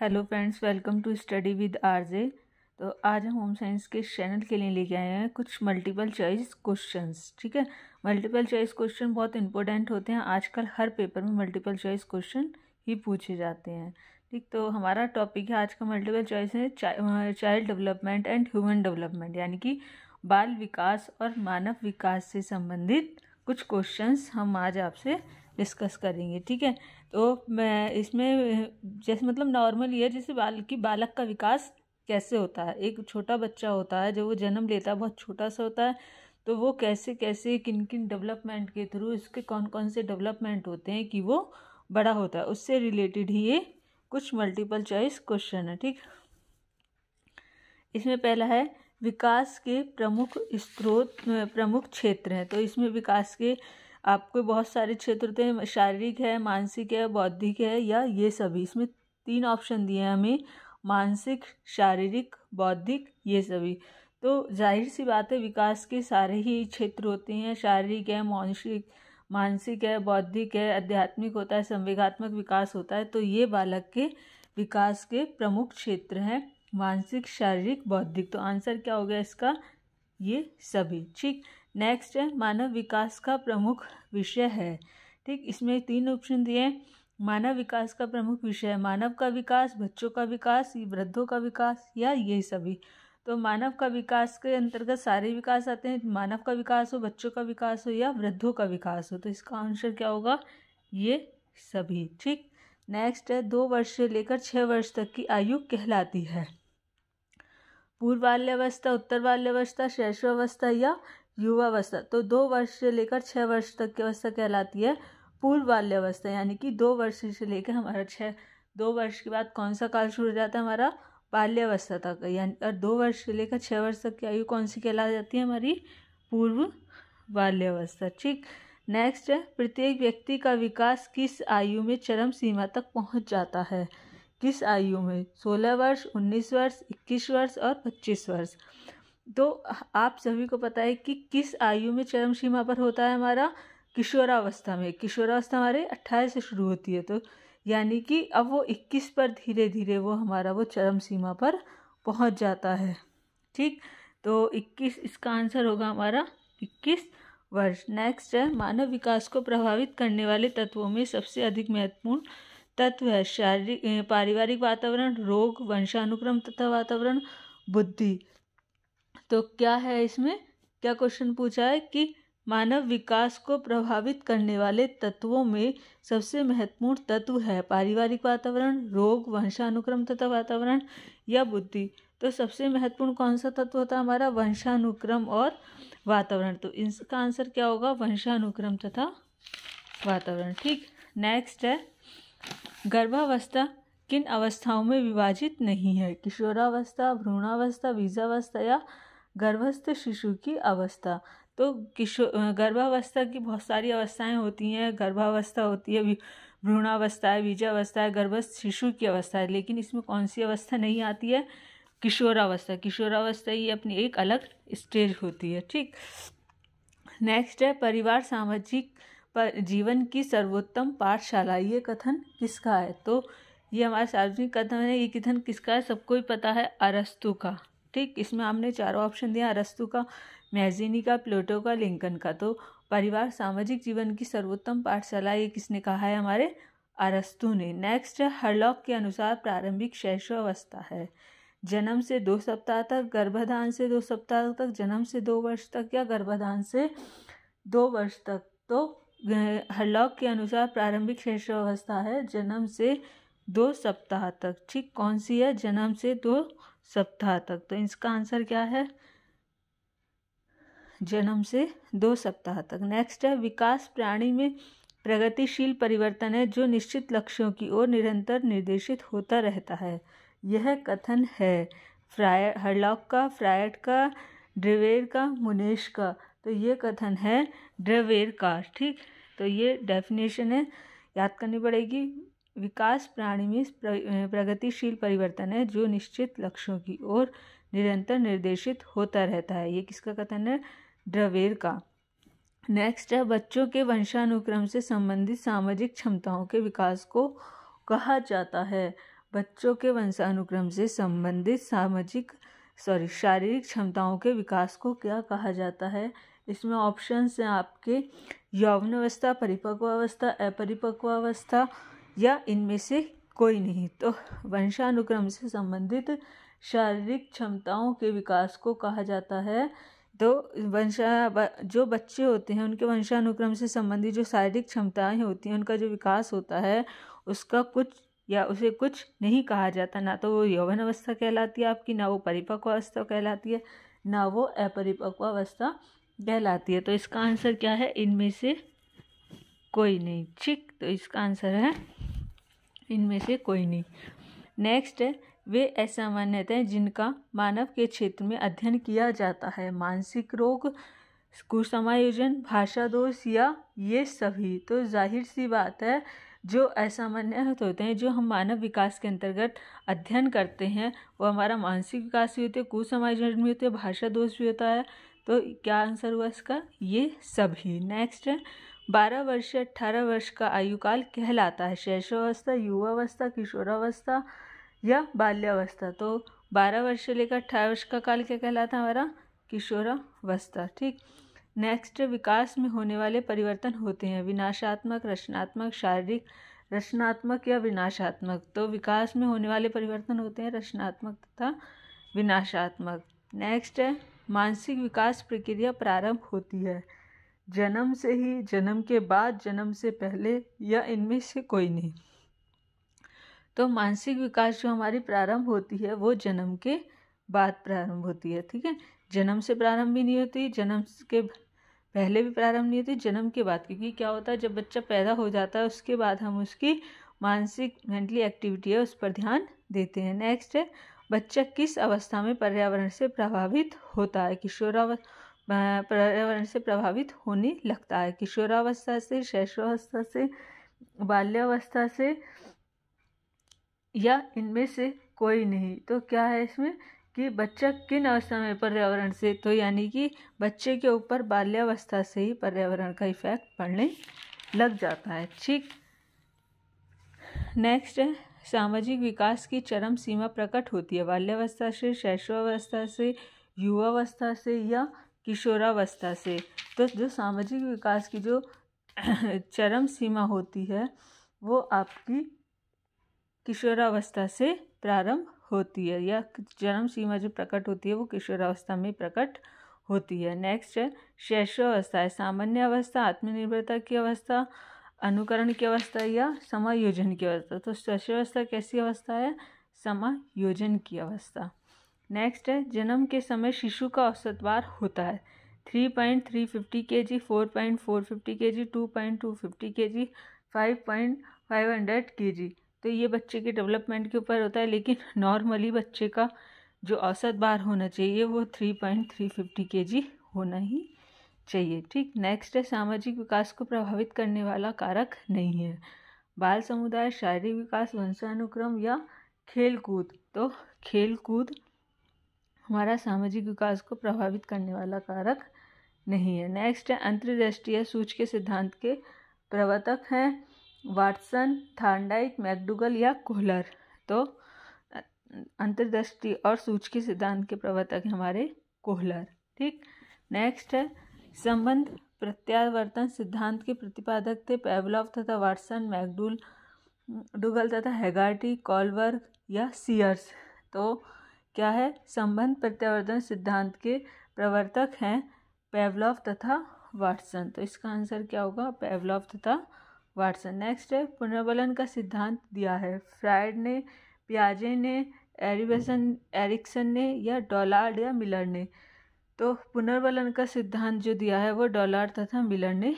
Hello friends, welcome to study with RJ. तो आज हम होम साइंस के चैनल के लिए लेके आए हैं कुछ मल्टीपल चॉइस क्वेश्चंस, ठीक है? मल्टीपल चॉइस क्वेश्चन बहुत इंपॉर्टेंट होते हैं। आजकल हर पेपर में मल्टीपल चॉइस क्वेश्चन ही पूछे जाते हैं, ठीक? तो हमारा टॉपिक है, आज का मल्टीपल चॉइस है child development and human development यानी कि बाल विकास और मानव विकास से संबंधित कुछ क्वेश्चंस हम आज आपसे डिस्कस करेंगे, ठीक है? तो मैं इसमें, जैसे मतलब नॉर्मल ये जैसे बाल की, बालक का विकास कैसे होता है? एक छोटा बच्चा होता है, जब वो जन्म लेता है, बहुत छोटा सा होता है तो वो कैसे कैसे किन किन डेवलपमेंट के थ्रू इसके कौन कौन से डेवलपमेंट होते हैं कि वो बड़ा होता है? उससे रिलेटेड ही ये कुछ मल्टीपल चॉइस क्वेश्चन है, ठीक? इसमें पहला है, विकास के प्रमुख स्रोत, प्रमुख क्षेत्र हैं तो इसमें विकास के आपको बहुत सारे क्षेत्र हैं शारीरिक है, मानसिक है, बौद्धिक है, या ये सभी। इसमें तीन ऑप्शन दिए हैं हमें, मानसिक, शारीरिक, बौद्धिक, ये सभी। तो ज़ाहिर सी बात है, विकास के सारे ही क्षेत्र होते हैं। शारीरिक है, मानसिक मानसिक है, बौद्धिक है, आध्यात्मिक होता है, संवेगात्मक विकास होता है। तो ये बालक के विकास के प्रमुख क्षेत्र हैं, मानसिक, शारीरिक, बौद्धिक। तो आंसर क्या हो गया इसका? ये सभी। ठीक। नेक्स्ट है, मानव विकास का प्रमुख विषय है। ठीक, इसमें तीन ऑप्शन दिए मानव विकास का प्रमुख विषय मानव का विकास, बच्चों का विकास, वृद्धों का विकास, या ये सभी। तो मानव का विकास के अंतर्गत सारे विकास आते हैं, मानव का विकास हो, बच्चों का विकास हो, या वृद्धों का विकास हो। तो इसका आंसर क्या होगा? ये सभी। ठीक नेक्स्ट है, दो वर्ष से लेकर छः वर्ष तक की आयु कहलाती है। पूर्व बाल्यावस्था उत्तर बाल्यावस्था शैशवावस्था, या युवावस्था तो दो वर्ष से लेकर छः वर्ष तक की अवस्था कहलाती है पूर्व बाल्यावस्था यानी कि दो वर्ष से लेकर हमारा छः दो वर्ष के बाद कौन सा काल शुरू हो जाता है हमारा? बाल्यावस्था तक, यानी और दो वर्ष से लेकर छः वर्ष तक की आयु कौन सी कहला जाती है हमारी? पूर्व बाल्यावस्था ठीक। नेक्स्ट है, प्रत्येक व्यक्ति का विकास किस आयु में चरम सीमा तक पहुँच जाता है? किस आयु में? सोलह वर्ष, उन्नीस वर्ष, इक्कीस वर्ष और पच्चीस वर्ष। तो आप सभी को पता है कि किस आयु में चरम सीमा पर होता है हमारा? किशोरावस्था में। किशोरावस्था हमारे अट्ठाईस से शुरू होती है तो यानी कि अब वो इक्कीस पर धीरे धीरे वो हमारा वो चरम सीमा पर पहुँच जाता है। ठीक? तो इक्कीस, इसका आंसर होगा हमारा इक्कीस वर्ष। नेक्स्ट है, मानव विकास को प्रभावित करने वाले तत्वों में सबसे अधिक महत्वपूर्ण तत्व है शारीरिक पारिवारिक वातावरण, रोग, वंशानुक्रम तथा वातावरण, बुद्धि। तो क्या है इसमें? क्या क्वेश्चन पूछा है कि मानव विकास को प्रभावित करने वाले तत्वों में सबसे महत्वपूर्ण तत्व है पारिवारिक वातावरण, रोग, वंशानुक्रम तथा वातावरण या बुद्धि? तो सबसे महत्वपूर्ण कौन सा तत्व होता है हमारा? वंशानुक्रम और वातावरण। तो इसका आंसर क्या होगा? वंशानुक्रम तथा वातावरण। ठीक नेक्स्ट है। गर्भावस्था किन अवस्थाओं में विभाजित नहीं है? किशोरावस्था, भ्रूणावस्था, बीजावस्था या गर्भस्थ शिशु की अवस्था। तो किशोर गर्भावस्था की बहुत सारी अवस्थाएँ होती हैं। गर्भावस्था होती है, भ्रूणावस्था है, बीजावस्था है गर्भस्थ शिशु की अवस्था है। लेकिन इसमें कौन सी अवस्था नहीं आती है? किशोरावस्था। किशोरावस्था ये अपनी एक अलग स्टेज होती है, ठीक? नेक्स्ट है, परिवार सामाजिक पर जीवन की सर्वोत्तम पाठशाला। ये कथन किसका है? तो ये हमारा सार्वजनिक कथन है। ये कथन किसका है? सबको ही पता है, अरस्तु का। ठीक, इसमें हमने चारों ऑप्शन दिया अरस्तु का मैजिनी का, प्लोटो का, लिंकन का। तो परिवार सामाजिक जीवन की सर्वोत्तम पाठशाला ये किसने कहा है हमारे? अरस्तु ने। नेक्स्ट हरलॉक के अनुसार प्रारंभिक शैशवावस्था है। जन्म से दो सप्ताह तक, गर्भधान से दो सप्ताह तक, जन्म से दो वर्ष तक या गर्भधान से दो वर्ष तक। तो हरलॉक के अनुसार प्रारंभिक शैशवावस्था है, जन्म से दो सप्ताह तक। ठीक, कौन सी है? जन्म से दो सप्ताह तक। तो इसका आंसर क्या है? जन्म से दो सप्ताह तक। नेक्स्ट है, विकास प्राणी में प्रगतिशील परिवर्तन है, जो निश्चित लक्ष्यों की ओर निरंतर निर्देशित होता रहता है। यह कथन है, फ्राय, हरलॉक का, फ्रायड का, ड्रेवेर का, मुनेश का। तो ये कथन है, ड्रेवेर का, ठीक? तो ये डेफिनेशन है, याद करनी पड़ेगी। विकास प्राणी में प्रगतिशील परिवर्तन है, जो निश्चित लक्ष्यों की ओर निरंतर निर्देशित होता रहता है। ये किसका कथन है? ड्रवेर का। नेक्स्ट है, बच्चों के वंशानुक्रम से संबंधित सामाजिक क्षमताओं के विकास को कहा जाता है। बच्चों के वंशानुक्रम से संबंधित सामाजिक सॉरी शारीरिक क्षमताओं के विकास को क्या कहा जाता है? इसमें ऑप्शन हैं आपके यौवन अवस्था परिपक्व अवस्था अपरिपक्व अवस्था या इनमें से कोई नहीं। तो वंशानुक्रम से संबंधित शारीरिक क्षमताओं के विकास को कहा जाता है। तो वंशा, जो बच्चे होते हैं, उनके वंशानुक्रम से संबंधित जो शारीरिक क्षमताएँ होती हैं, उनका जो विकास होता है, उसका कुछ या उसे कुछ नहीं कहा जाता। ना तो वो यौवन अवस्था कहलाती है आपकी, ना वो परिपक्व अवस्था कहलाती है, ना वो अपरिपक्व अवस्था कहलाती है। तो इसका आंसर क्या है? इनमें से कोई नहीं। ठीक तो इसका आंसर है इनमें से कोई नहीं। नेक्स्ट है वे असामान्यताएँ जिनका मानव के क्षेत्र में अध्ययन किया जाता है। मानसिक रोग, कुसमायोजन, भाषा दोष या ये सभी। तो ज़ाहिर सी बात है, जो ऐसा असामान्य होते हैं, जो हम मानव विकास के अंतर्गत अध्ययन करते हैं, वो हमारा मानसिक विकास भी होते हैं, कुसमायोजन भी होते हैं, भाषा दोष भी होता है। तो क्या आंसर हुआ इसका? ये सभी। नेक्स्ट है बारह वर्ष से अट्ठारह वर्ष का आयुकाल कहलाता है। शैशवावस्था, युवावस्था, किशोरावस्था या बाल्यावस्था। तो बारह वर्ष से लेकर अट्ठारह वर्ष का काल क्या कहलाता है हमारा? किशोरावस्था, ठीक? नेक्स्ट विकास में होने वाले परिवर्तन होते हैं। विनाशात्मक, रचनात्मक, शारीरिक, रचनात्मक या विनाशात्मक। तो विकास में होने वाले परिवर्तन होते हैं रचनात्मक तथा विनाशात्मक। नेक्स्ट है, मानसिक विकास प्रक्रिया प्रारंभ होती है। जन्म से ही, जन्म के बाद, जन्म से पहले या इनमें से कोई नहीं। तो मानसिक विकास जो हमारी प्रारंभ होती है, वो जन्म के बाद प्रारंभ होती है, ठीक है? जन्म से प्रारंभ भी नहीं होती, जन्म के पहले भी प्रारंभ नहीं होती, जन्म के बाद। क्योंकि क्या होता है, जब बच्चा पैदा हो जाता है, उसके बाद हम उसकी मानसिक, मेंटली एक्टिविटी है, उस पर ध्यान देते हैं। नेक्स्ट है, बच्चा किस अवस्था में पर्यावरण से प्रभावित होता है? किशोरावस्था पर्यावरण से प्रभावित होने लगता है। किशोरावस्था से, शैशवावस्था से, बाल्यावस्था से या इनमें से कोई नहीं। तो क्या है इसमें कि बच्चा किन अवस्था में पर्यावरण से? तो यानी कि बच्चे के ऊपर बाल्यावस्था से ही पर्यावरण का इफ़ेक्ट पड़ने लग जाता है। ठीक। नेक्स्ट है, सामाजिक विकास की चरम सीमा प्रकट होती है। बाल्यावस्था से, शैशवावस्था से, युवावस्था से या किशोरावस्था से। तो जो सामाजिक विकास की जो चरम सीमा होती है, वो आपकी किशोरावस्था से प्रारंभ होती है, या चरम सीमा जो प्रकट होती है, वो किशोरावस्था में प्रकट होती है। नेक्स्ट है, शैशवावस्था है। सामान्य अवस्था, आत्मनिर्भरता की अवस्था, अनुकरण की अवस्था, या समायोजन की अवस्था। तो शैशवावस्था कैसी अवस्था है? समायोजन की अवस्था। नेक्स्ट है, जन्म के समय शिशु का औसत भार होता है। Three point three fifty K G four point four fifty K G two point two fifty K G five point five hundred K G तो ये बच्चे के डेवलपमेंट के ऊपर होता है, लेकिन नॉर्मली बच्चे का जो औसत बार होना चाहिए, वो three point three fifty K जी होना ही चाहिए। ठीक नेक्स्ट है, सामाजिक विकास को प्रभावित करने वाला कारक नहीं है। बाल समुदाय, शारीरिक विकास, वंशानुक्रम या खेल कूद तो खेल कूद हमारा सामाजिक विकास को प्रभावित करने वाला कारक नहीं है। नेक्स्ट है, अंतर्राष्ट्रीय सूच के सिद्धांत के प्रवर्तक हैं वाटसन थार्डाइक मैकडुगल या कोहलर तो अंतर्दृष्टि और सूच के सिद्धांत के प्रवर्तक हैं हमारे कोहलर ठीक? नेक्स्ट है, संबंध प्रत्यावर्तन सिद्धांत के प्रतिपादक थे पेवलॉव तथा वाटसन मैकडुल डुगल तथा हेगार्टी कॉलवर्ग या सियर्स तो क्या है? संबंध प्रत्यावर्तन सिद्धांत के प्रवर्तक हैं पेवलॉव तथा वाटसन तो इसका आंसर क्या होगा? पेवलॉव तथा वाटसन नेक्स्ट है, पुनर्बलन का सिद्धांत दिया है। फ्राइड ने प्याजे ने एरिवेसन एरिक्सन ने या डॉलार्ड या मिलर ने। तो पुनर्बलन का सिद्धांत जो दिया है वो डॉलार्ड तथा मिलर ने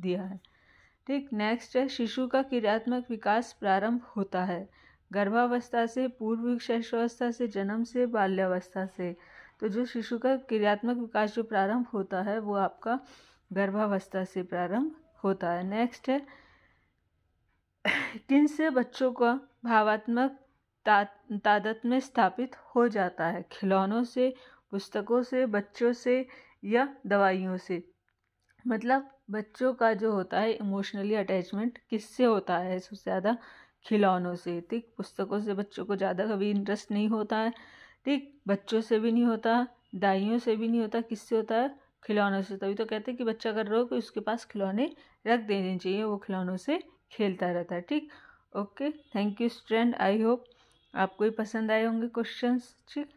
दिया है। ठीक नेक्स्ट है, शिशु का क्रियात्मक विकास प्रारंभ होता है। गर्भावस्था से, पूर्व शैशवावस्था से, जन्म से, बाल्यावस्था से। तो जो शिशु का क्रियात्मक विकास जो प्रारंभ होता है, वो आपका गर्भावस्था से प्रारंभ होता है। नेक्स्ट है, किन से बच्चों का भावात्मक तादत में स्थापित हो जाता है? खिलौनों से, पुस्तकों से, बच्चों से या दवाइयों से? मतलब बच्चों का जो होता है इमोशनली अटैचमेंट किससे होता है? सबसे ज़्यादा खिलौनों से, ठीक? पुस्तकों से बच्चों को ज़्यादा कभी इंटरेस्ट नहीं होता है, ठीक? बच्चों से भी नहीं होता, दाइयों से भी नहीं होता, किससे होता है? खिलौनों से। तभी तो कहते हैं कि बच्चा अगर रो कि उसके पास खिलौने रख देने चाहिए, वो खिलौनों से खेलता रहता है, ठीक? Okay thank you student I hope आपको ही पसंद आए होंगे क्वेश्चंस ठीक?